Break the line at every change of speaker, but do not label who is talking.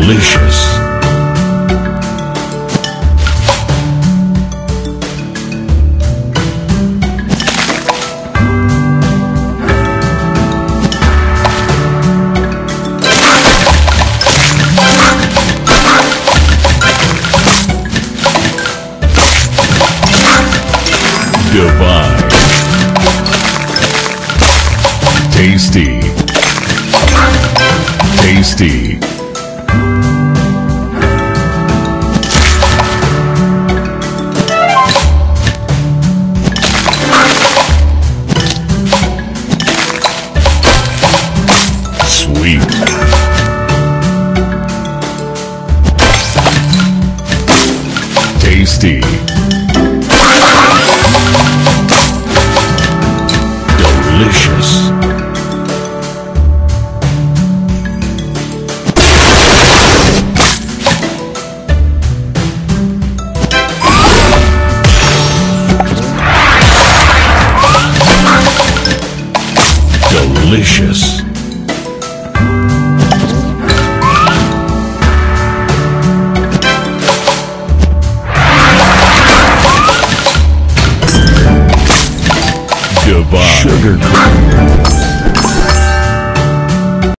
Delicious. Divine. Tasty. Tasty. Tasty. Delicious. Delicious.
Sugar cracker.